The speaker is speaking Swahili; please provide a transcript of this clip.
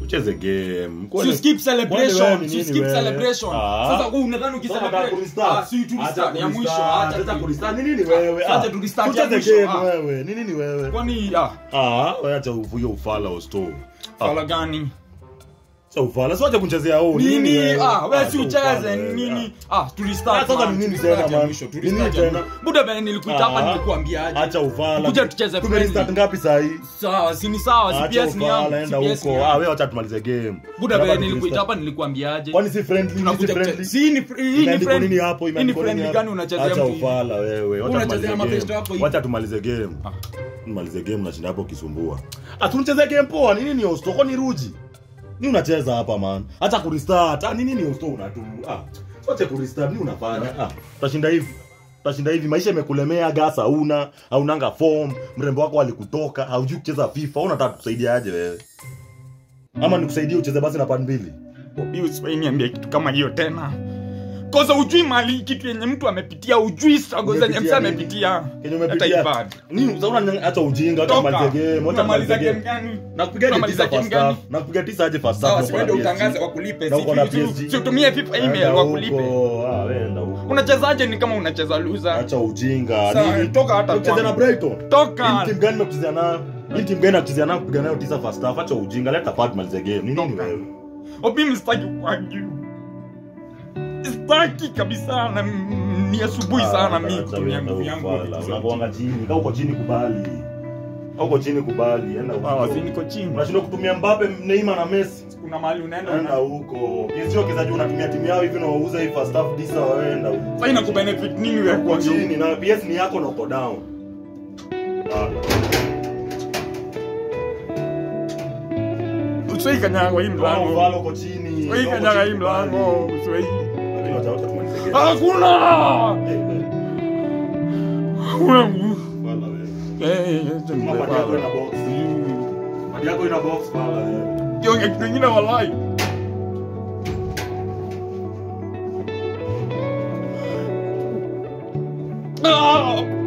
ucheze game Si skip celebration, nini skip celebration. Ah. Sasa huu unadhani ukicelebrate-? Ah, si tu ya mwisho, acha acha tu- kurestart. Ni wewe? Acha Ah, ya mwisho, game ah. wewe. Ni wewe? Kwani ah, Ah, wewe acha uvuye ufala usto. fala gani? Acha uvala Sio acha kunchezea huu. Nini? Ah, wewe si ucheze nini? Ah, tulistart. Ah, sasa ni nini tena, ya man? Ni nini tena? mwisho. Buda bana nilikuita hapa nilikuambia aje. Acha uvala. Kuja tucheze Tumerestart friendly. ngapi saa hii? Sawa, si ni sawa, si PS ni yangu. huko. Ah, wewe acha tumalize game. Buda Unataka bana nilikuita hapa nilikuambia aje. Kwani si friendly? Tunakuja friendly? si ni hii ni friendly. nini hapo? Imeandikwa nini gani unachezea mtu Acha uvala wewe. Unachezea hapo hivi. Acha tumalize game. Tumalize game nashinda hapo kisumbua. Atucheze game poa. Nini ni hosto? Ruji? Ni unacheza hapa man. hata kurestart. Ah, nini ni hosto unatu? Ah. Wacha kurestart. Ni unafanya? Ah. Utashinda hivi. Utashinda hivi. Maisha imekulemea, gas hauna, haunanga form, mrembo wako alikutoka, haujui kucheza FIFA. Unataka tusaidiaje wewe? Ama nikusaidie ucheze basi na pan mbili? Bobi usiwahi kitu kama hiyo tena kosa ujui mali kitu yenye mtu amepitia ujui struggle zenye msa amepitia Hata ni ujinga, hata mota game, gani? Nakupiga ni tisa first. Nakupiga tisa aje first sawa na uko na siwende PSG. utangaze wakulipe kulipe uko na Si- si- utumie fifa email wa wakulipe huko. Ah, unachezaje ni kama unacheza loser Acha ujinga. ni toka hata kwa na. Brighton. Toka. ni timu gani umekuchezea nayo? Hii timu gani unakuchezea nayo kupiga nayo tisa first half? Acha ujinga, leta part malize game. Ni nini wewe? obi mstaki kwa juu staki kabisa na ni asubuhi sana Ah, mi kutumia nguvu yangu uko chini kubali. Uko chini kubali. Ah, niko chini Unashindwa kutumia mbape neima na Messi. kuna mahali unaenda Enda una- huko. sio wachezaji unatumia timu yao hivi na wauza hii first half disa waenda huko. haina ku benefit nini wewe kwa chini na PS ni yako na uko down. Ah. usoi kanyagwa hii Mlango Uko hii mlango bali hakuna! Hakuna mguu. Eh, eh, eh, mm. Kitu ingine walai. Oh!